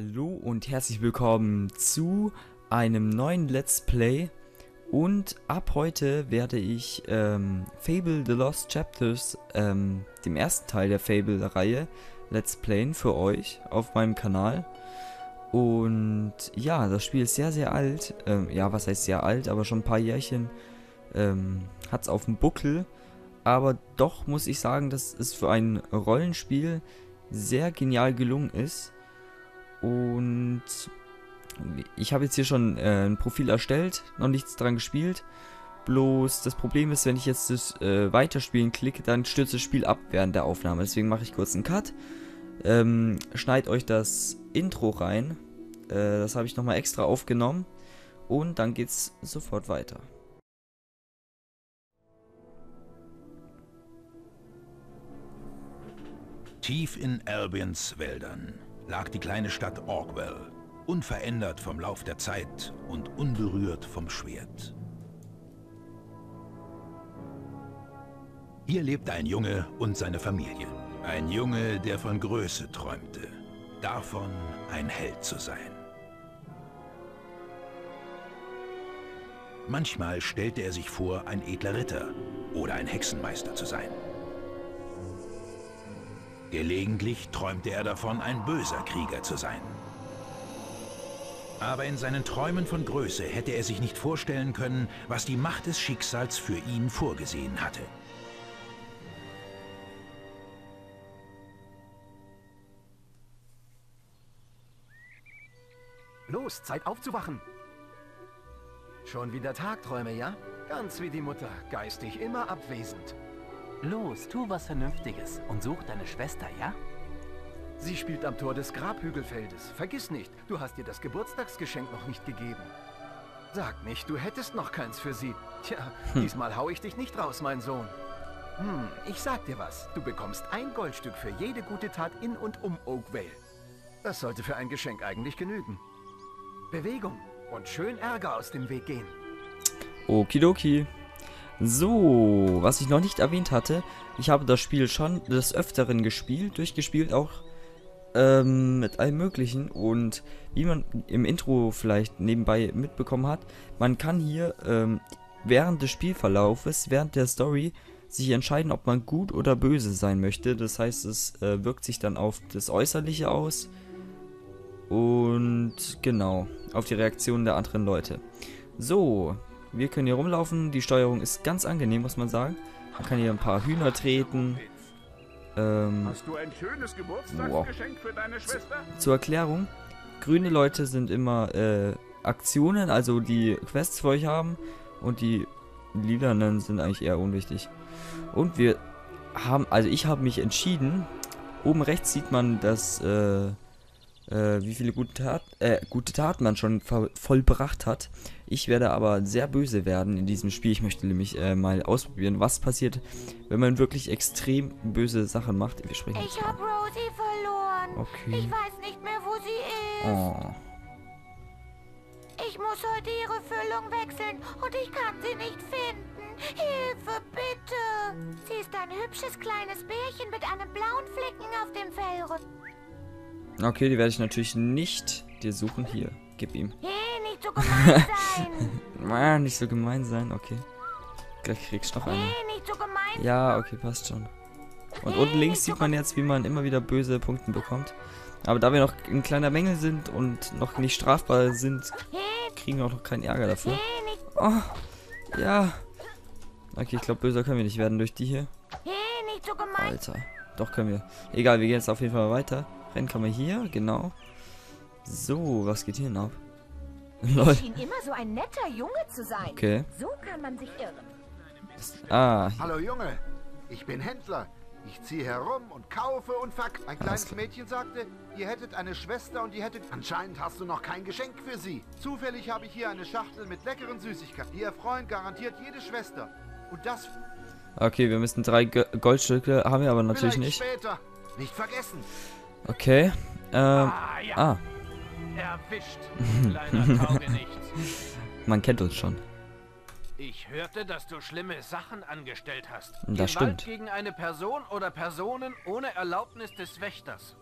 Hallo und herzlich willkommen zu einem neuen Let's Play und ab heute werde ich ähm, Fable The Lost Chapters, ähm, dem ersten Teil der Fable-Reihe, Let's Playen für euch auf meinem Kanal. Und ja, das Spiel ist sehr, sehr alt. Ähm, ja, was heißt sehr alt, aber schon ein paar Jährchen ähm, hat es auf dem Buckel. Aber doch muss ich sagen, dass es für ein Rollenspiel sehr genial gelungen ist. Und ich habe jetzt hier schon äh, ein Profil erstellt, noch nichts dran gespielt. Bloß das Problem ist, wenn ich jetzt das äh, Weiterspielen klicke, dann stürzt das Spiel ab während der Aufnahme. Deswegen mache ich kurz einen Cut. Ähm, schneid euch das Intro rein. Äh, das habe ich nochmal extra aufgenommen. Und dann geht's sofort weiter. Tief in Albions Wäldern lag die kleine Stadt Orkwell, unverändert vom Lauf der Zeit und unberührt vom Schwert. Hier lebte ein Junge und seine Familie. Ein Junge, der von Größe träumte. Davon, ein Held zu sein. Manchmal stellte er sich vor, ein edler Ritter oder ein Hexenmeister zu sein. Gelegentlich träumte er davon, ein böser Krieger zu sein. Aber in seinen Träumen von Größe hätte er sich nicht vorstellen können, was die Macht des Schicksals für ihn vorgesehen hatte. Los, Zeit aufzuwachen. Schon wieder Tagträume, ja? Ganz wie die Mutter, geistig immer abwesend. Los, tu was Vernünftiges und such deine Schwester, ja? Sie spielt am Tor des Grabhügelfeldes. Vergiss nicht, du hast ihr das Geburtstagsgeschenk noch nicht gegeben. Sag nicht, du hättest noch keins für sie. Tja, hm. diesmal hau ich dich nicht raus, mein Sohn. Hm, ich sag dir was. Du bekommst ein Goldstück für jede gute Tat in und um Oakvale. Das sollte für ein Geschenk eigentlich genügen. Bewegung und schön Ärger aus dem Weg gehen. Okidoki. So, was ich noch nicht erwähnt hatte, ich habe das Spiel schon des Öfteren gespielt, durchgespielt auch ähm, mit allem möglichen und wie man im Intro vielleicht nebenbei mitbekommen hat, man kann hier ähm, während des Spielverlaufes, während der Story sich entscheiden, ob man gut oder böse sein möchte. Das heißt, es äh, wirkt sich dann auf das Äußerliche aus und genau, auf die Reaktionen der anderen Leute. So, wir können hier rumlaufen. Die Steuerung ist ganz angenehm, muss man sagen. Man kann hier ein paar Hühner treten. Ähm, Hast du ein schönes Geburtstagsgeschenk wow. für deine Schwester? Zur Erklärung. Grüne Leute sind immer äh, Aktionen, also die Quests für euch haben. Und die lilanen sind eigentlich eher unwichtig. Und wir haben, also ich habe mich entschieden. Oben rechts sieht man das, äh, äh, wie viele gute, Tat, äh, gute Taten man schon vollbracht hat. Ich werde aber sehr böse werden in diesem Spiel. Ich möchte nämlich äh, mal ausprobieren, was passiert, wenn man wirklich extrem böse Sachen macht. Wir sprechen ich habe Rosie verloren. Okay. Ich weiß nicht mehr, wo sie ist. Oh. Ich muss heute ihre Füllung wechseln und ich kann sie nicht finden. Hilfe, bitte. Sie ist ein hübsches kleines Bärchen mit einem blauen Flecken auf dem Fellrücken. Okay, die werde ich natürlich nicht dir suchen. Hier, gib ihm. Hey, nicht so gemein sein. nicht so gemein sein, okay. Gleich kriegst du noch einen. Hey, so Ja, okay, passt schon. Und hey, unten links sieht man jetzt, wie man immer wieder böse Punkte bekommt. Aber da wir noch ein kleiner Mängel sind und noch nicht strafbar sind, kriegen wir auch noch keinen Ärger dafür. Oh, ja. Okay, ich glaube, böser können wir nicht werden durch die hier. Alter. Doch können wir. Egal, wir gehen jetzt auf jeden Fall weiter. Rennen kann man hier, genau. So, was geht hier noch? Lol. schien immer so ein netter Junge zu sein. Okay. So kann man sich irren. Ah. Hallo Junge, ich bin Händler. Ich ziehe herum und kaufe und verk... Ein kleines Mädchen sagte, ihr hättet eine Schwester und ihr hättet... Anscheinend hast du noch kein Geschenk für sie. Zufällig habe ich hier eine Schachtel mit leckeren Süßigkeiten. Ihr Freund garantiert jede Schwester. Und das... Okay, wir müssen drei Goldstücke, haben wir aber natürlich Vielleicht nicht. später. Nicht vergessen. Okay. Ähm, ah, ja. ah. Erwischt, kleiner Man kennt uns schon. Ich hörte, dass du schlimme Sachen angestellt hast. Das Gewalt stimmt. gegen eine Person oder Personen ohne Erlaubnis des Wächters.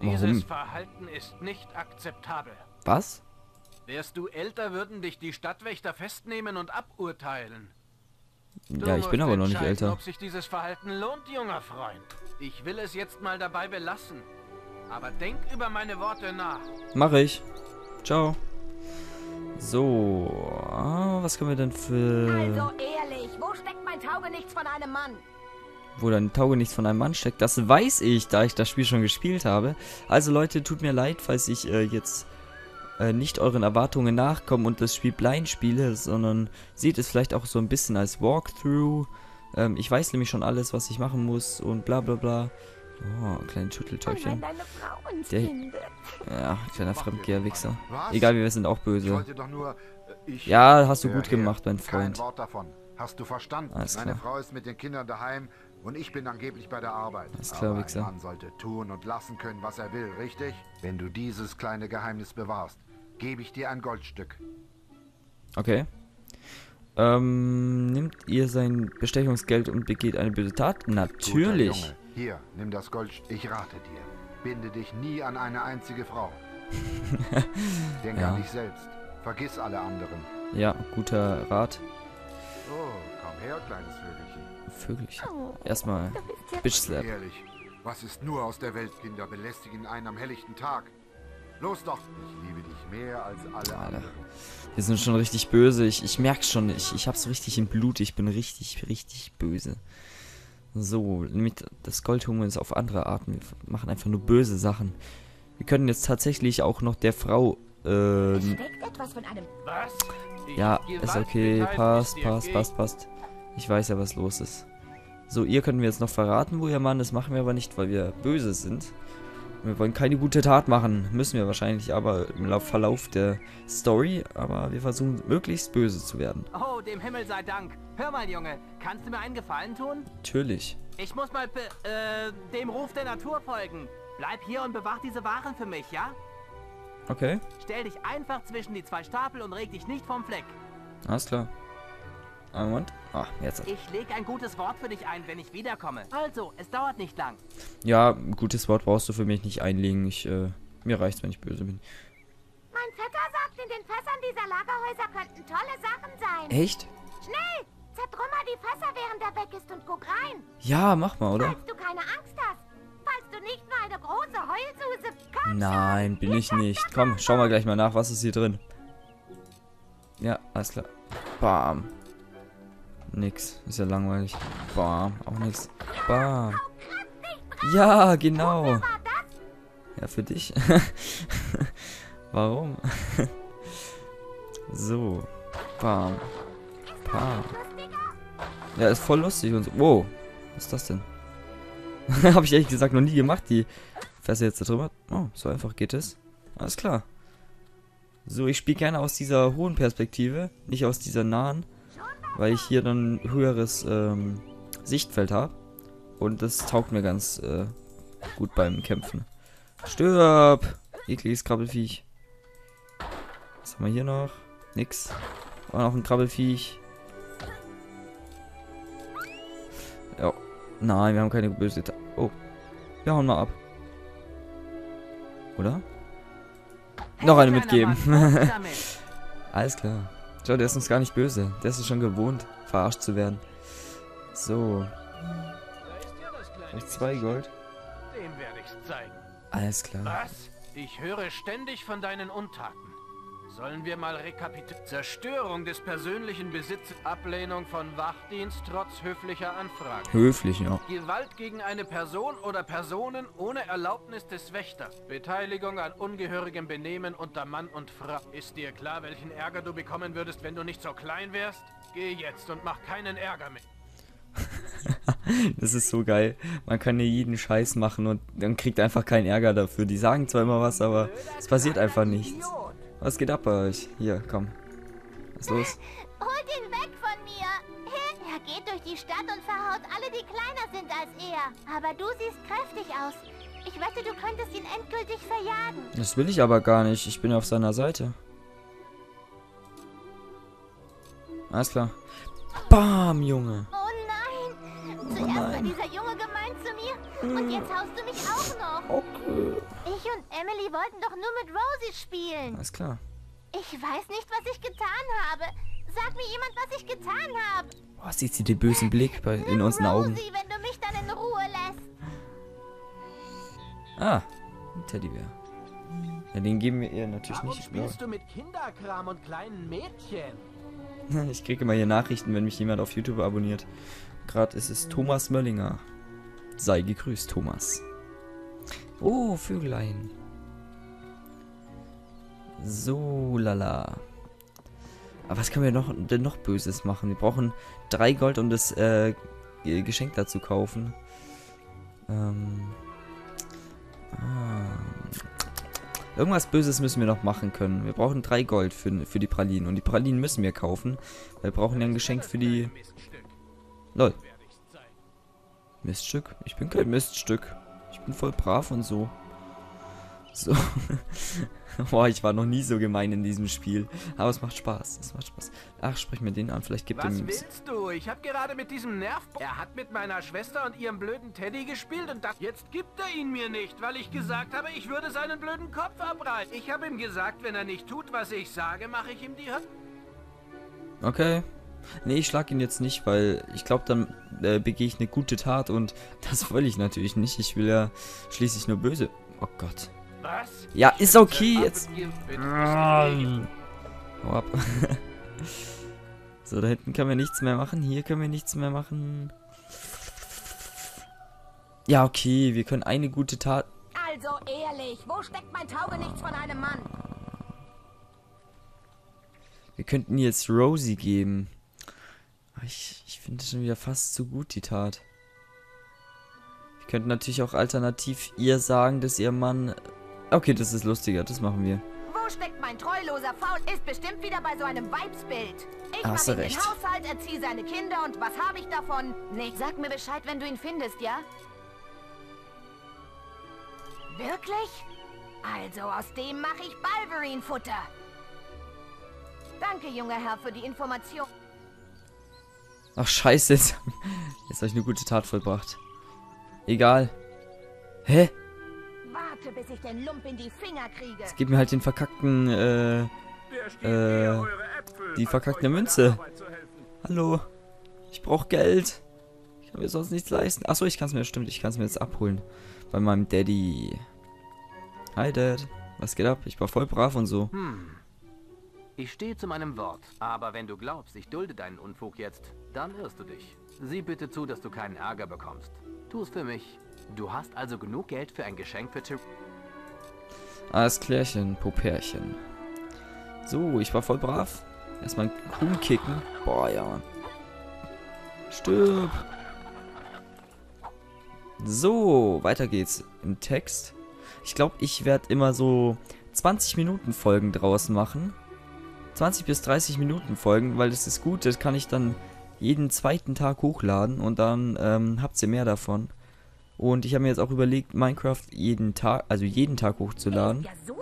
Warum? Dieses Verhalten ist nicht akzeptabel. Was? Wärst du älter, würden dich die Stadtwächter festnehmen und aburteilen. Du Ja, ich bin aber noch nicht älter. ob sich dieses Verhalten lohnt, junger Freund. Ich will es jetzt mal dabei belassen. Aber denk über meine Worte nach. Mache ich. Ciao. So, ah, was können wir denn für... Also ehrlich, wo steckt mein Taugenichts von einem Mann? wo dein Taugenichts von einem Mann steckt. Das weiß ich, da ich das Spiel schon gespielt habe. Also Leute, tut mir leid, falls ich äh, jetzt äh, nicht euren Erwartungen nachkomme und das Spiel blind spiele, sondern seht es vielleicht auch so ein bisschen als Walkthrough. Ähm, ich weiß nämlich schon alles, was ich machen muss und bla bla bla. Oh, ein kleines Schütteltäubchen. Der-. Ja, kleiner Fremdgeher-Wichser. Egal, wir sind auch böse. nur... äh. Ja, hast du Hör gut gemacht, mein Freund. Hast du verstanden? Alles Meine klar. Frau ist mit den Kindern daheim und ich bin angeblich bei der Arbeit. Alles klar, Aber Wichser. ein Mann sollte tun und lassen können, was er will, richtig? Wenn du dieses kleine Geheimnis bewahrst, gebe ich dir ein Goldstück. Okay. Ähm, nimmt ihr sein Bestechungsgeld und begeht eine böse Tat? Natürlich. Junge, hier, nimm das Goldstück. Ich rate dir. Binde dich nie an eine einzige Frau. Denk Ja. an dich selbst. Vergiss alle anderen. Ja, guter Rat. Oh, komm her, kleines Vögelchen. Vögelchen. Oh, Erstmal Bitch Slap. Ehrlich, was ist nur aus der Welt, Kinder, belästigen einen am helllichten Tag? Los doch, ich liebe dich mehr als alle Alter. anderen. Wir sind schon richtig böse. Ich, ich merk's schon. Ich, ich hab's richtig im Blut. Ich bin richtig, richtig böse. So, nämlich das Goldhunger ist auf andere Arten. Wir machen einfach nur böse Sachen. Wir können jetzt tatsächlich auch noch der Frau. Äh, steckt etwas von einem Was? Ich ja, ist okay. Passt, passt, passt, passt. Ich weiß ja, was los ist. So, ihr können wir jetzt noch verraten, wo ihr Mann ist. Machen wir aber nicht, weil wir böse sind. Wir wollen keine gute Tat machen. Müssen wir wahrscheinlich aber im Lauf, Verlauf der Story. Aber wir versuchen möglichst böse zu werden. Oh, dem Himmel sei Dank. Hör mal, Junge, kannst du mir einen Gefallen tun? Natürlich. Ich muss mal äh, dem Ruf der Natur folgen. Bleib hier und bewach diese Waren für mich, ja? Okay, Stell dich einfach zwischen die zwei Stapel und reg dich nicht vom Fleck. alles klar. Einen Moment. Ah, jetzt. Ich leg ein gutes Wort für dich ein, wenn ich wiederkomme. Also, es dauert nicht lang. Ja, ein gutes Wort brauchst du für mich nicht einlegen. Ich, äh, mir reicht's, wenn ich böse bin. Mein Vetter sagt, in den Fässern dieser Lagerhäuser könnten tolle Sachen sein. Echt? Schnell! Zertrümmer die Fässer, während er weg ist und guck rein. Ja, mach mal, oder? Falls du keine Angst hast. Falls du nicht nur eine große Heulsuse... Komm Nein, bin ich nicht. Komm, schauen wir gleich mal nach, was ist hier drin. Ja, alles klar. Bam. Nix. Ist ja langweilig. Bam. Auch nix. Bam. Ja, genau. Ja, für dich. Warum? so. Bam. Bam. Ja, ist voll lustig und so. Wow. Was ist das denn? Habe ich ehrlich gesagt noch nie gemacht, die Fässer jetzt da drüber. Oh, so einfach geht es. Alles klar. So, ich spiele gerne aus dieser hohen Perspektive, nicht aus dieser nahen, weil ich hier dann ein höheres ähm, Sichtfeld habe. Und das taugt mir ganz äh, gut beim Kämpfen. Stirb! Ekliges Krabbelfiech. Was haben wir hier noch? Nix. War noch ein Krabbelfiech. Ja. Nein, wir haben keine böse Ta Oh. Wir hauen mal ab. Oder? Noch eine mitgeben. Alles klar. Schau, der ist uns gar nicht böse. Der ist es schon gewohnt, verarscht zu werden. So. Vielleicht zwei Gold. Dem werde ich's zeigen. Alles klar. Was? Ich höre ständig von deinen Untaten. Sollen wir mal rekapitulieren? Zerstörung des persönlichen Besitzes, Ablehnung von Wachdienst trotz höflicher Anfrage. Höflich, ja. Gewalt gegen eine Person oder Personen ohne Erlaubnis des Wächters. Beteiligung an ungehörigem Benehmen unter Mann und Frau. Ist dir klar, welchen Ärger du bekommen würdest, wenn du nicht so klein wärst? Geh jetzt und mach keinen Ärger mehr. Das ist so geil. Man kann ja jeden Scheiß machen und dann kriegt einfach keinen Ärger dafür. Die sagen zwar immer was, aber es passiert einfach nichts. Was geht ab bei euch? Hier, komm. Was ist los? Holt ihn weg von mir. Er geht durch die Stadt und verhaut alle, die kleiner sind als er. Aber du siehst kräftig aus. Ich wette, du könntest ihn endgültig verjagen. Das will ich aber gar nicht. Ich bin auf seiner Seite. Alles klar. Bam, Junge. Oh nein! Oh Zuerst war nein. dieser Junge gemein zu mir. Und jetzt haust du mich auch noch. Okay. Ich und Emily wollten doch nur mit Rosie spielen. Alles klar. Ich weiß nicht, was ich getan habe. Sag mir jemand, was ich getan habe. Boah, sieht sie den bösen Blick bei, in unseren Augen. Rosie, wenn du mich dann in Ruhe lässt. Ah, ein Teddybär. Ja, den geben wir ihr natürlich Warum nicht. spielst du mit Kinderkram und kleinen Mädchen? Ich kriege immer hier Nachrichten, wenn mich jemand auf YouTube abonniert. Gerade ist es Thomas Möllinger. Sei gegrüßt, Thomas. Oh, Vögelein. So, lala. Aber was können wir noch, denn noch Böses machen? Wir brauchen drei Gold, um das äh, Ge- Geschenk dazu kaufen. Ähm. Ah. Irgendwas Böses müssen wir noch machen können. Wir brauchen drei Gold für, für die Pralinen. Und die Pralinen müssen wir kaufen. Weil wir brauchen ja ein Geschenk für die... Lol. Miststück? Ich bin kein Miststück. Bin voll brav und so. So. Boah, ich war noch nie so gemein in diesem Spiel. Aber es macht Spaß. Es macht Spaß. Ach, sprich mir den an. Vielleicht gibt er Was mir... willst du? Ich habe gerade mit diesem Nerv... Er hat mit meiner Schwester und ihrem blöden Teddy gespielt und das... Jetzt gibt er ihn mir nicht, weil ich gesagt habe, ich würde seinen blöden Kopf abreißen. Ich habe ihm gesagt, wenn er nicht tut, was ich sage, mache ich ihm die Hölle. Okay. Nee, ich schlag ihn jetzt nicht, weil ich glaube, dann äh, begehe ich eine gute Tat und das will ich natürlich nicht. Ich will ja schließlich nur böse. Oh Gott. Was? Ja, ist okay jetzt. Hau ab. so, da hinten können wir nichts mehr machen. Hier können wir nichts mehr machen. Ja, okay, wir können eine gute Tat. Also ehrlich, wo steckt mein Taugenichts von einem Mann? Wir könnten jetzt Rosie geben. Aber Ich, ich finde das schon wieder fast zu gut, die Tat. Wir könnten natürlich auch alternativ ihr sagen, dass ihr Mann. Okay, das ist lustiger, das machen wir. Wo steckt mein treuloser Faul? Ist bestimmt wieder bei so einem Weibsbild. Ich mache den recht. Haushalt, erziehe seine Kinder und was habe ich davon? Nichts. Sag mir Bescheid, wenn du ihn findest, ja? Wirklich? Also aus dem mache ich Balverine-Futter. Danke, junger Herr, für die Information. Ach, scheiße, jetzt, jetzt habe ich eine gute Tat vollbracht. Egal. Hä? Warte, bis ich den Lump in die Finger kriege. Gib mir halt den verkackten, äh, äh, die verkackte Münze. Hallo. Ich brauche Geld. Ich kann mir sonst nichts leisten. Achso, ich kann es mir, stimmt, ich kann es mir jetzt abholen. Bei meinem Daddy. Hi, Dad. Was geht ab? Ich war voll brav und so. Hm. Ich stehe zu meinem Wort. Aber wenn du glaubst, ich dulde deinen Unfug jetzt, dann irrst du dich. Sieh bitte zu, dass du keinen Ärger bekommst. Tu es für mich. Du hast also genug Geld für ein Geschenk für Ter Alles klärchen, Popärchen. So, ich war voll brav. Erstmal einen Kuhn kicken. Boah, ja, Mann. Stirb. So, weiter geht's im Text. Ich glaube, ich werde immer so 20 Minuten Folgen draus machen. 20 bis 30 Minuten Folgen, weil das ist gut. Das kann ich dann jeden zweiten Tag hochladen und dann ähm, habt ihr mehr davon. Und ich habe mir jetzt auch überlegt, Minecraft jeden Tag, also jeden Tag hochzuladen. Ja, so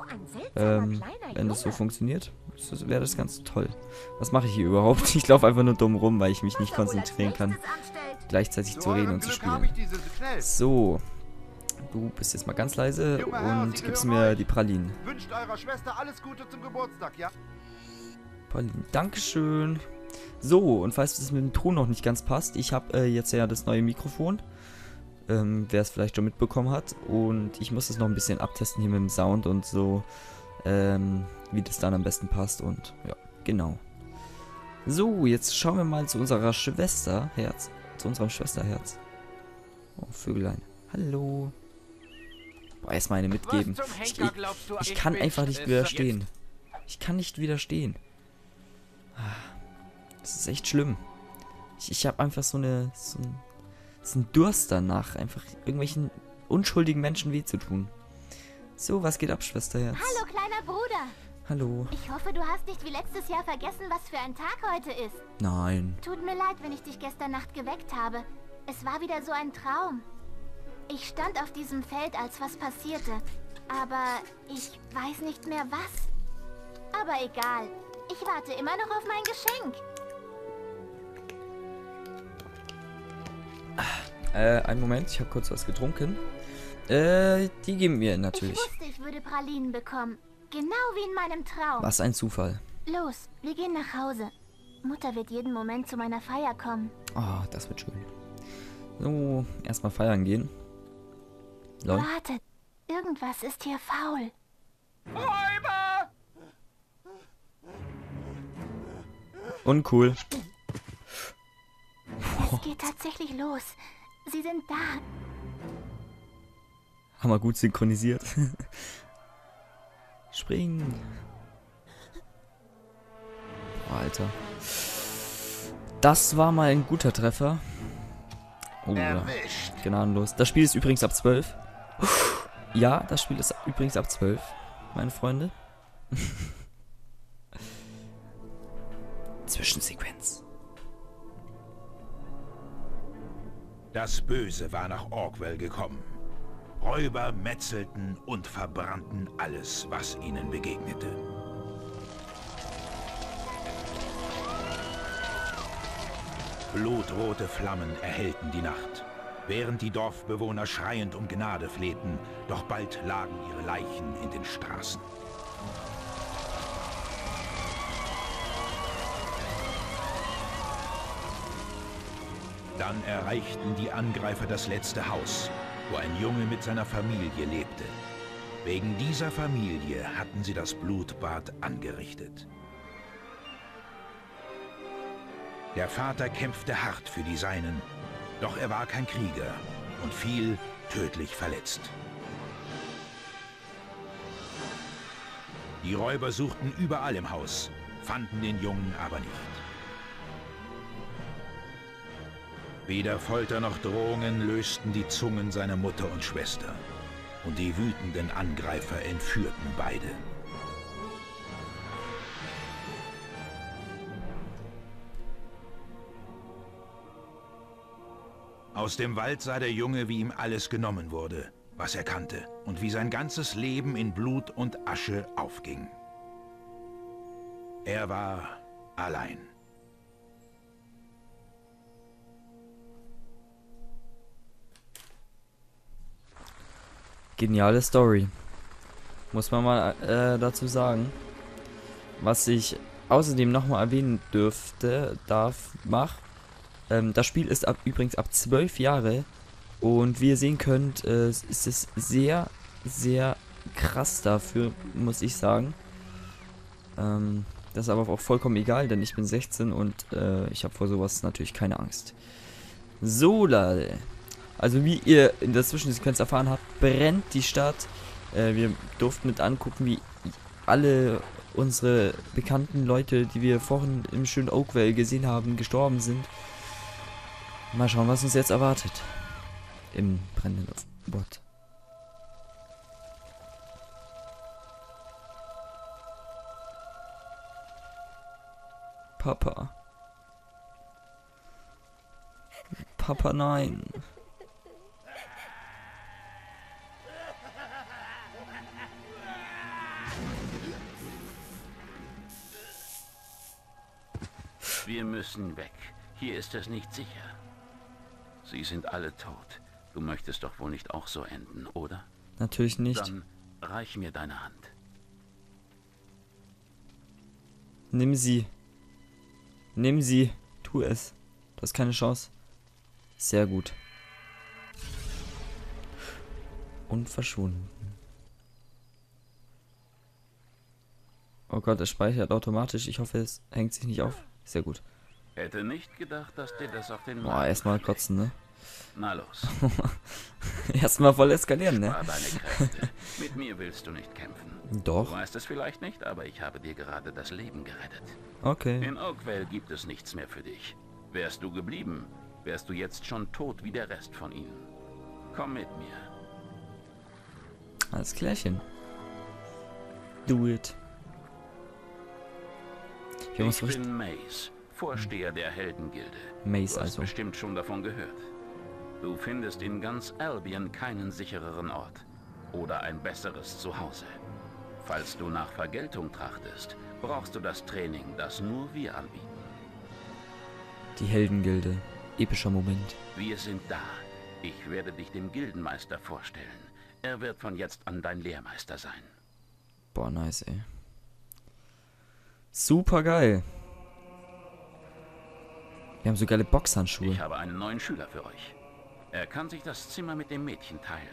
Ähm, wenn das so funktioniert, wäre das ganz toll. Was mache ich hier überhaupt? Ich laufe einfach nur dumm rum, weil ich mich nicht er konzentrieren kann, gleichzeitig zu reden und zu spielen. So. Du bist jetzt mal ganz leise und gibst mir die Pralinen. Wünscht eurer Schwester alles Gute zum Geburtstag, ja? Pralinen. Dankeschön. So, und falls das mit dem Ton noch nicht ganz passt, ich habe äh, jetzt ja das neue Mikrofon. Ähm, Wer es vielleicht schon mitbekommen hat. Und ich muss das noch ein bisschen abtesten hier mit dem Sound und so, ähm, wie das dann am besten passt. Und ja, genau. So, jetzt schauen wir mal zu unserer Schwesterherz. Zu unserem Schwesterherz. Oh, Vögelein. Hallo. Boah, erstmal eine mitgeben. Ich, ich, ich kann einfach nicht widerstehen. Ich kann nicht widerstehen. Das ist echt schlimm. Ich, ich habe einfach so eine so ein, so ein Durst danach, einfach irgendwelchen unschuldigen Menschen weh zu tun. So, was geht ab, Schwesterherz? Hallo, kleiner Bruder. Hallo. Ich hoffe, du hast nicht wie letztes Jahr vergessen, was für ein Tag heute ist. Nein. Tut mir leid, wenn ich dich gestern Nacht geweckt habe. Es war wieder so ein Traum. Ich stand auf diesem Feld, als was passierte. Aber ich weiß nicht mehr was. Aber egal. Ich warte immer noch auf mein Geschenk. Äh, einen Moment, ich habe kurz was getrunken. Äh, die geben wir natürlich. Ich wusste, ich würde Pralinen bekommen. Genau wie in meinem Traum. Was ein Zufall. Los, wir gehen nach Hause. Mutter wird jeden Moment zu meiner Feier kommen. Oh, das wird schön. So, erstmal feiern gehen. Lol. Wartet, irgendwas ist hier faul. Räuber! Uncool. Es geht tatsächlich los. Sie sind da. Haben wir gut synchronisiert. Springen. Boah, Alter. Das war mal ein guter Treffer. Oh, ja. Erwischt. Gnadenlos. Das Spiel ist übrigens ab 12. Ja, das Spiel ist übrigens ab 12, meine Freunde. Zwischensequenz. Das Böse war nach Orkwell gekommen. Räuber metzelten und verbrannten alles, was ihnen begegnete. Blutrote Flammen erhellten die Nacht, während die Dorfbewohner schreiend um Gnade flehten, doch bald lagen ihre Leichen in den Straßen. Dann erreichten die Angreifer das letzte Haus, wo ein Junge mit seiner Familie lebte. Wegen dieser Familie hatten sie das Blutbad angerichtet. Der Vater kämpfte hart für die Seinen, doch er war kein Krieger und fiel tödlich verletzt. Die Räuber suchten überall im Haus, fanden den Jungen aber nicht. Weder Folter noch Drohungen lösten die Zungen seiner Mutter und Schwester. Und die wütenden Angreifer entführten beide. Aus dem Wald sah der Junge, wie ihm alles genommen wurde, was er kannte, und wie sein ganzes Leben in Blut und Asche aufging. Er war allein. Geniale Story. Muss man mal äh, dazu sagen. Was ich außerdem nochmal erwähnen dürfte, darf, mach. Ähm, das Spiel ist ab, übrigens ab 12 Jahre. Und wie ihr sehen könnt, äh, ist es sehr, sehr krass dafür, muss ich sagen. Ähm, das ist aber auch vollkommen egal, denn ich bin 16 und äh, ich habe vor sowas natürlich keine Angst. So, lal. Also wie ihr in der Zwischensequenz erfahren habt, brennt die Stadt. Äh, wir durften mit angucken, wie alle unsere bekannten Leute, die wir vorhin im schönen Oakwell gesehen haben, gestorben sind. Mal schauen, was uns jetzt erwartet. Im brennenden Bot. Papa. Papa, nein. Wir müssen weg. Hier ist es nicht sicher. Sie sind alle tot. Du möchtest doch wohl nicht auch so enden, oder? Natürlich nicht. Dann reich mir deine Hand. Nimm sie. Nimm sie. Tu es. Du hast keine Chance. Sehr gut. Und verschwunden. Oh Gott, es speichert automatisch. Ich hoffe, es hängt sich nicht auf. Sehr gut. Hätte nicht gedacht, dass dir das auf den Boah, erstmal kotzen, ne? Na los, erstmal voll eskalieren, ne? Mit mir willst du nicht kämpfen. Du Doch. weißt es vielleicht nicht, aber ich habe dir gerade das Leben gerettet. Okay. In Oakville gibt es nichts mehr für dich. Wärst du geblieben, wärst du jetzt schon tot wie der Rest von ihnen. Komm mit mir. Alles klärchen. Do it. Wir ich bin Mace, Vorsteher der Heldengilde. Mace Du hast also. bestimmt schon davon gehört. Du findest in ganz Albion keinen sichereren Ort oder ein besseres Zuhause. Falls du nach Vergeltung trachtest, brauchst du das Training, das nur wir anbieten. Die Heldengilde. Epischer Moment. Wir sind da. Ich werde dich dem Gildenmeister vorstellen. Er wird von jetzt an dein Lehrmeister sein. Boah, nice, ey. Super geil. Wir haben so geile Boxhandschuhe. Ich habe einen neuen Schüler für euch. Er kann sich das Zimmer mit dem Mädchen teilen.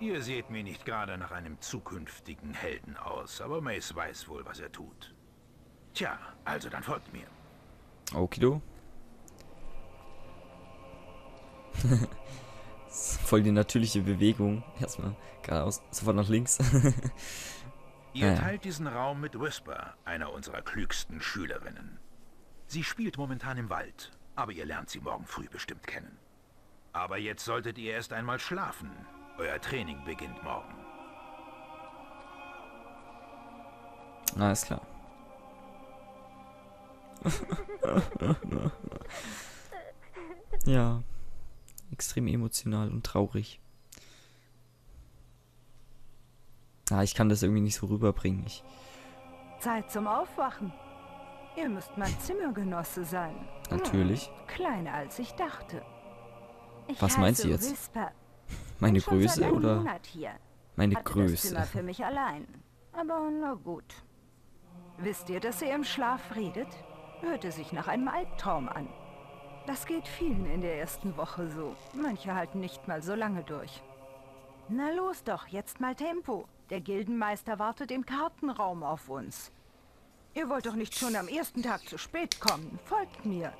Ihr seht mir nicht gerade nach einem zukünftigen Helden aus, aber Mace weiß wohl, was er tut. Tja, also dann folgt mir. Okido. Voll die natürliche Bewegung. Erstmal geradeaus, sofort nach links. Ihr Ja. teilt diesen Raum mit Whisper, einer unserer klügsten Schülerinnen. Sie spielt momentan im Wald, aber ihr lernt sie morgen früh bestimmt kennen. Aber jetzt solltet ihr erst einmal schlafen. Euer Training beginnt morgen. Alles klar. ja. Extrem emotional und traurig. Ah, ich kann das irgendwie nicht so rüberbringen. Ich, Zeit zum Aufwachen. Ihr müsst mein Zimmergenosse sein. Natürlich. Hm, kleiner als ich dachte. Ich Was meint sie jetzt? Whisper. meine Größe oder meine Hatte Das Größe? Zimmer für mich allein. Aber na gut. Wisst ihr, dass ihr im Schlaf redet? Hörte sich nach einem Albtraum an. Das geht vielen in der ersten Woche so. Manche halten nicht mal so lange durch. Na los doch, jetzt mal Tempo. Der Gildenmeister wartet im Kartenraum auf uns. Ihr wollt doch nicht schon am ersten Tag zu spät kommen. Folgt mir.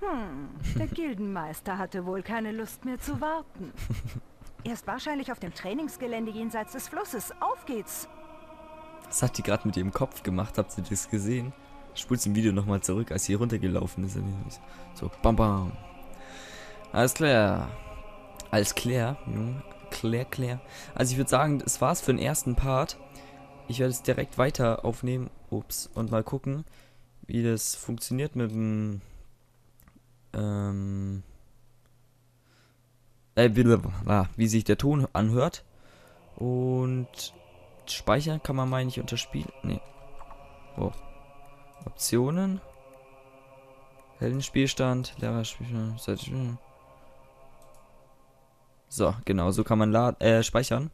Hm, der Gildenmeister hatte wohl keine Lust mehr zu warten. Er ist wahrscheinlich auf dem Trainingsgelände jenseits des Flusses. Auf geht's! Das hat die gerade mit ihrem Kopf gemacht. Habt ihr das gesehen? Spult im Video nochmal zurück, als sie runtergelaufen ist. So, bam bam. Alles klar. Alles klar, Junge. Klär, klär. Also ich würde sagen, das war's für den ersten Part. Ich werde es direkt weiter aufnehmen. Ups. Und mal gucken, wie das funktioniert mit dem... Ähm... Äh, wie, ah, sich der Ton anhört. Und speichern kann man, meine ich, unter Spiel. Nee. Oh. Optionen. Heldenspielstand. Lehrerspielstand. Seite- So, genau, so kann man äh, speichern.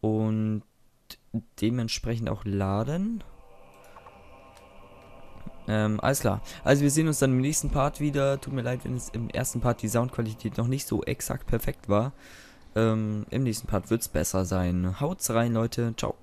Und dementsprechend auch laden. Ähm, alles klar. Also wir sehen uns dann im nächsten Part wieder. Tut mir leid, wenn es im ersten Part die Soundqualität noch nicht so exakt perfekt war. Ähm, Im nächsten Part wird es besser sein. Haut's rein, Leute. Ciao.